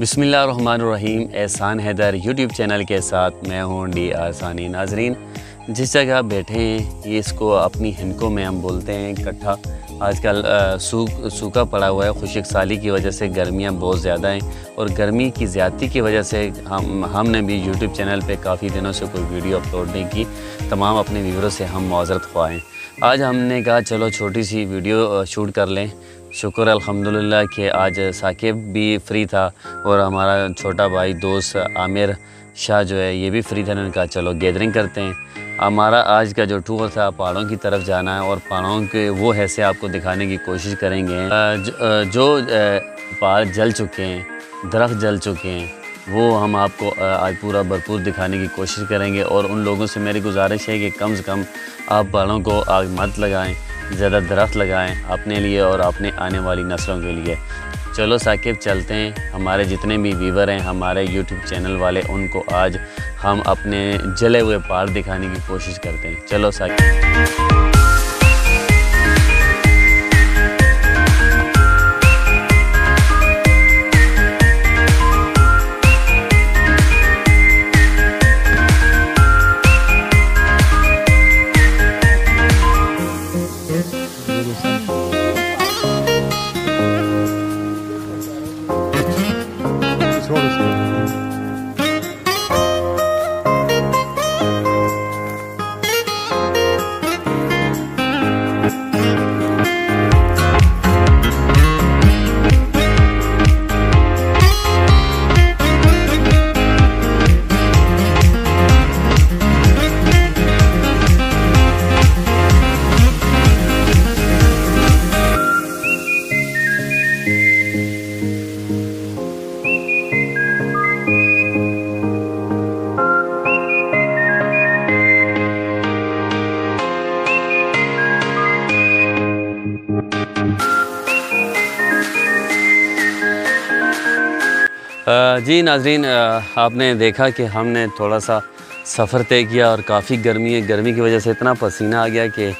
बिसमीम एहसान Haider YouTube channel के साथ मैं हूँ डी आसानी नाजरीन। जिस जगह आप बैठे हैं, ये इसको अपनी हिंकों में हम बोलते हैं इकट्ठा आजकल सूख, सूखा पड़ा हुआ है खुशक साली की वजह से गर्मियाँ बहुत ज़्यादा हैं और गर्मी की ज़्यादती की वजह से हम, हमने भी यूट्यूब चैनल पे काफ़ी दिनों से कोई वीडियो अपलोड नहीं की। तमाम अपने व्यूरों से हम माजरत ख्वाहें आज हमने कहा, चलो छोटी सी वीडियो शूट कर लें। शुक्र अल्हम्दुलिल्लाह कि आज साकिब भी फ्री था और हमारा छोटा भाई दोस्त आमिर शाह जो है, ये भी फ्री था। उन्होंने कहा, चलो गैदरिंग करते हैं। हमारा आज का जो टूर था, पहाड़ों की तरफ़ जाना है और पहाड़ों के वो हैसे आपको दिखाने की कोशिश करेंगे। जो पहाड़ जल चुके हैं, दरख्त जल चुके हैं, वो हम आपको आज पूरा भरपूर दिखाने की कोशिश करेंगे और उन लोगों से मेरी गुजारिश है कि कम से कम आप पहाड़ों को आग मत लगाएँ। ज़्यादा दरख्त लगाएँ अपने लिए और अपने आने वाली नस्लों के लिए। चलो साकिब, चलते हैं। हमारे जितने भी व्यूवर हैं, हमारे यूट्यूब चैनल वाले, उनको आज हम अपने जले हुए पार दिखाने की कोशिश करते हैं। चलो साकिब। जी नाजरीन आपने देखा कि हमने थोड़ा सा सफ़र तय किया और काफ़ी गर्मी है। गर्मी की वजह से इतना पसीना आ गया कि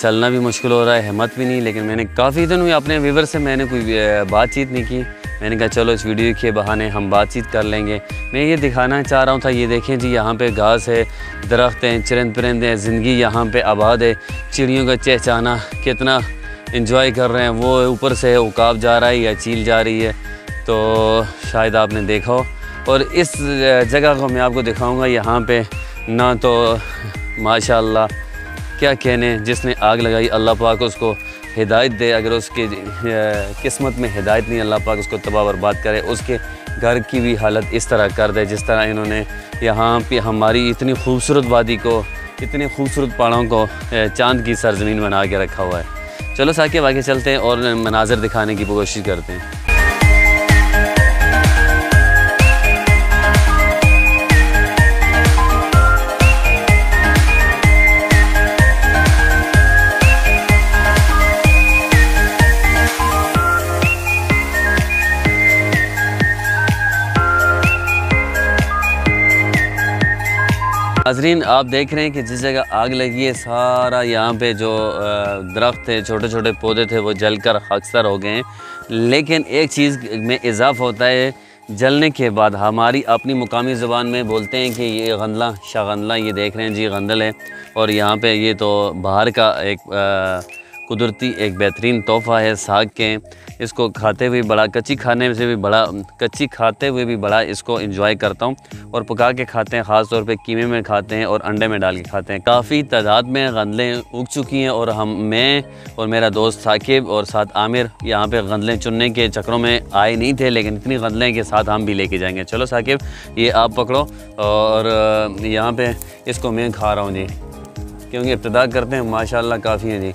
चलना भी मुश्किल हो रहा है, हिम्मत भी नहीं, लेकिन मैंने काफ़ी दिन हुई अपने वीवर से मैंने कोई बातचीत नहीं की। मैंने कहा, चलो इस वीडियो के बहाने हम बातचीत कर लेंगे। मैं ये दिखाना चाह रहा हूँ, था, ये देखें जी, यहाँ पे घास है, दरख्त हैं चिरंद परिंदे हैं, ज़िंदगी यहाँ पे आबाद है। चिड़ियों का चहचाना कितना इंजॉय कर रहे हैं, वो ऊपर से उकाब जा रहा है या चील जा रही है। तो शायद आपने देखा हो। और इस जगह को मैं आपको दिखाऊँगा, यहाँ पे ना तो माशाल्लाह, क्या कहने, जिसने आग लगाई, अल्लाह पाक उसको हिदायत दे। अगर उसके किस्मत में हिदायत नहीं, अल्लाह पाक उसको तबाह बर्बाद करे, उसके घर की भी हालत इस तरह कर दे, जिस तरह इन्होंने यहाँ पे हमारी इतनी खूबसूरत वादी को, इतने खूबसूरत पहाड़ों को चाँद की सरजमीन बना के रखा हुआ है। चलो साकिब, आगे चलते हैं और मनाजर दिखाने की कोशिश करते हैं। नाजरीन आप देख रहे हैं कि जिस जगह आग लगी है सारा यहाँ पे जो दरख्त थे छोटे छोटे पौधे थे वो जल कर अक्सर हो गए हैं। लेकिन एक चीज़ में इजाफ़ होता है जलने के बाद हमारी अपनी मुकामी ज़बान में बोलते हैं कि ये गंदला शाह गंदला ये देख रहे हैं जी गंदल है। और यहाँ पे ये तो बाहर का एक आ, कुदरती एक बेहतरीन तोहफ़ा है साग के। इसको खाते हुए बड़ा कच्ची खाने से भी बड़ा, कच्ची खाते हुए भी बड़ा इसको इंजॉय करता हूँ। और पका के खाते हैं ख़ास तौर पे कीमे में खाते हैं और अंडे में डाल के खाते हैं। काफ़ी तादाद में गंदलें उग चुकी हैं और हम, मैं और मेरा दोस्त साकिब और साथ आमिर यहाँ पर गंदलें चुनने के चक्रों में आए नहीं थे, लेकिन इतनी गंदलें के साथ हम भी लेके जाएँगे। चलो साकिब, ये आप पकड़ो और, यहाँ पर इसको मैं खा रहा हूँ जी। क्योंकि इब्तदा करते हैं, माशाल्लाह काफ़ी है जी।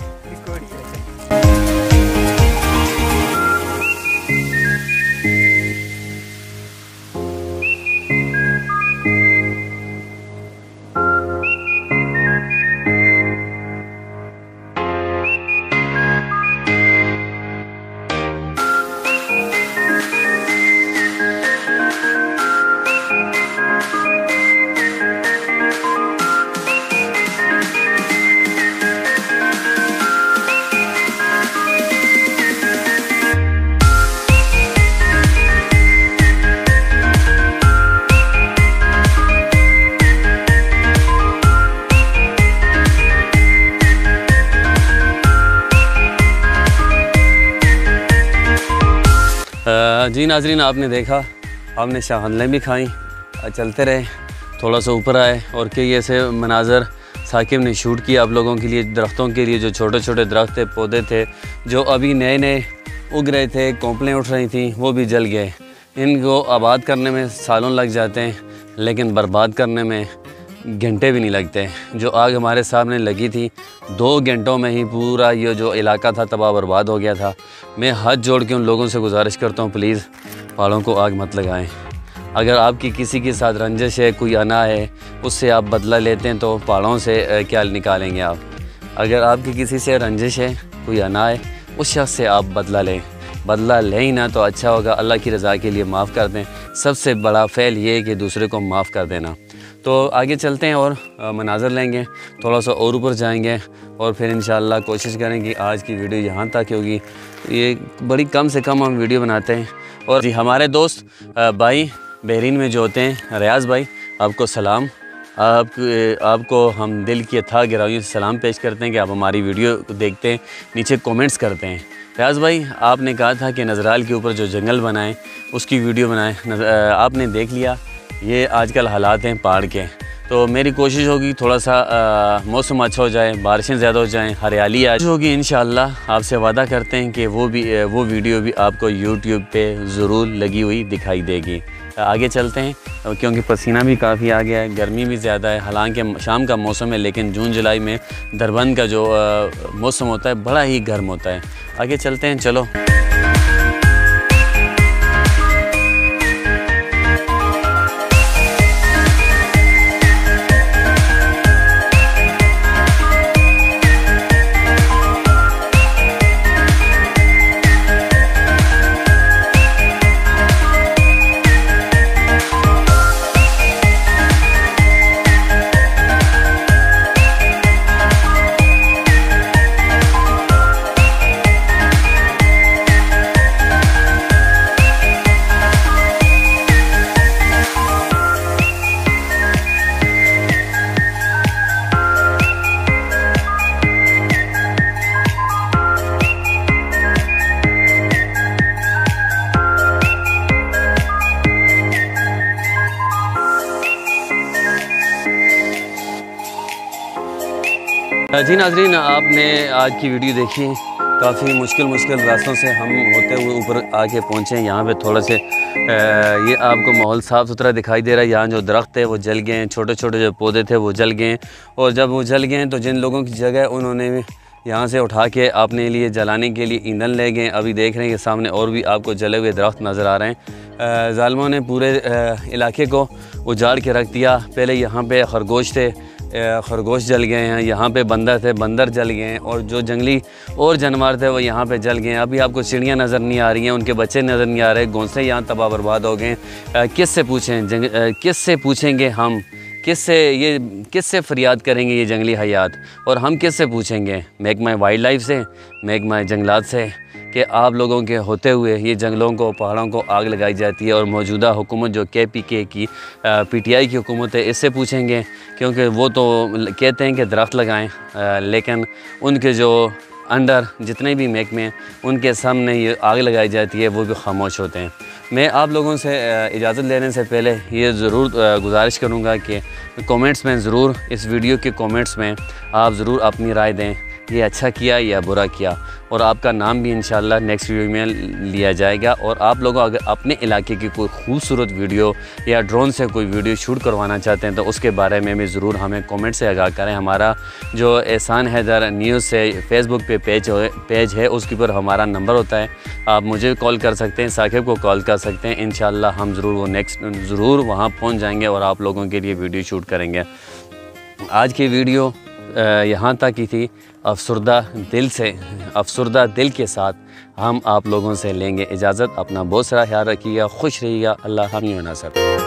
जी नाजरीन, आपने देखा हमने शाहनलें भी खाई चलते रहे, थोड़ा सा ऊपर आए और कई ऐसे मनाजर, साकिब ने शूट किया आप लोगों के लिए, दरख्तों के लिए, जो छोटे छोटे दरख्त थे, पौधे थे, जो अभी नए नए उग रहे थे, कोंपलें उठ रही थी, वो भी जल गए। इनको आबाद करने में सालों लग जाते हैं, लेकिन बर्बाद करने में घंटे भी नहीं लगते। जो आग हमारे सामने लगी थी, दो घंटों में ही पूरा ये जो इलाका था, तबाह बर्बाद हो गया था। मैं हाथ जोड़ के उन लोगों से गुजारिश करता हूँ प्लीज़ पहाड़ों को आग मत लगाएँ। अगर आपकी किसी के साथ रंजिश है, कोई अना है, उससे आप बदला लेते हैं तो पहाड़ों से क्या निकालेंगे आप? अगर आपकी किसी से रंजिश है, कोई अना है, उस शख्स से आप बदला लें। बदला लें ही ना तो अच्छा होगा। अल्लाह की रज़ा के लिए माफ़ कर दें। सबसे बड़ा फ़ैल ये है कि दूसरे को माफ़ कर देना। तो आगे चलते हैं और मनाजर लेंगे थोड़ा सा और ऊपर जाएँगे और फिर इन कोशिश करें कि आज की वीडियो यहाँ तक होगी। ये बड़ी कम से कम हम वीडियो बनाते हैं। और जी, हमारे दोस्त भाई बहरीन में जो होते हैं, रियाज़ भाई, आपको सलाम। आप, आपको हम दिल की था गिरावियों से सलाम पेश करते हैं कि आप हमारी वीडियो को देखते हैं, नीचे कमेंट्स करते हैं। रियाज भाई, आपने कहा था कि नजराल के ऊपर जो जंगल बनाए, उसकी वीडियो बनाए आपने देख लिया। ये आजकल हालात हैं पहाड़ के। तो मेरी कोशिश होगी थोड़ा सा मौसम अच्छा हो जाए, बारिशें ज़्यादा हो जाएँ, हरियाली आज होगी इन आपसे वादा करते हैं कि वो भी वो वीडियो भी आपको यूट्यूब पे ज़रूर लगी हुई दिखाई देगी। आगे चलते हैं क्योंकि पसीना भी काफ़ी आ गया है, गर्मी भी ज़्यादा है। हालाँकि शाम का मौसम है, लेकिन जून जुलाई में दरबंद का जो मौसम होता है, बड़ा ही गर्म होता है। आगे चलते हैं, चलो। जी नाजरीन, आपने आज की वीडियो देखी। काफ़ी मुश्किल मुश्किल रास्तों से हम होते हुए ऊपर आके पहुँचे। यहाँ पे थोड़ा से ये आपको माहौल साफ़ सुथरा दिखाई दे रहा है। यहाँ जो दरख्त है वो जल गए। हैं छोटे छोटे जो पौधे थे, वो जल गए। और जब वो जल गए तो जिन लोगों की जगह उन्होंने यहाँ से उठा के अपने लिए जलाने के लिए ईंधन ले गए। अभी देख रहे हैं कि सामने और भी आपको जले हुए दरख्त नज़र आ रहे हैं। ालमों ने पूरे इलाके को उजाड़ के रख दिया। पहले यहाँ पे खरगोश थे खरगोश जल गए हैं, यहाँ पे बंदर थे, बंदर जल गए हैं, और जो जंगली और जानवर थे वो यहाँ पे जल गए हैं। अभी आपको चिड़ियाँ नज़र नहीं आ रही हैं, उनके बच्चे नज़र नहीं आ रहे, घोंसले यहाँ तबाह बर्बाद हो गए किस से पूछें किस से पूछेंगे हम? किस से ये किस से फरियाद करेंगे ये जंगली हयात? और हम किस से पूछेंगे? महकमा वाइल्ड लाइफ से, महकमा जंगलात से, कि आप लोगों के होते हुए ये जंगलों को, पहाड़ों को आग लगाई जाती है और मौजूदा हुकूमत जो के पी के की पी टी आई की हुकूमत है, इससे पूछेंगे? क्योंकि वो तो कहते हैं कि दरख्त लगाएँ लेकिन उनके जो अंडर जितने भी महकमे उनके सामने ये आग लगाई जाती है, वो भी खामोश होते हैं। मैं आप लोगों से इजाज़त लेने से पहले ये ज़रूर गुजारिश करूँगा कि कमेंट्स में ज़रूर, इस वीडियो के कमेंट्स में आप ज़रूर अपनी राय दें। ये अच्छा किया, या बुरा किया। और आपका नाम भी इन नेक्स्ट वीडियो में लिया जाएगा। और आप लोग अगर अपने इलाके की कोई खूबसूरत वीडियो या ड्रोन से कोई वीडियो शूट करवाना चाहते हैं तो उसके बारे में भी ज़रूर हमें कमेंट से आगाह करें। हमारा जो एहसान हैदर न्यूज़ से फेसबुक पे पेज पेज है, उसके ऊपर हमारा नंबर होता है। आप मुझे कॉल कर सकते हैं, साकिब को कॉल कर सकते हैं। इन हम ज़रूर वो नेक्स्ट ज़रूर वहाँ पहुँच जाएँगे और आप लोगों के लिए वीडियो शूट करेंगे। आज की वीडियो यहाँ तक की थी। अफसरदा दिल से, अफसरदा दिल के साथ हम आप लोगों से लेंगे इजाज़त। अपना बहुत सारा ख्याल रखिएगा, खुश रहिएगा। अल्लाह हम ना सर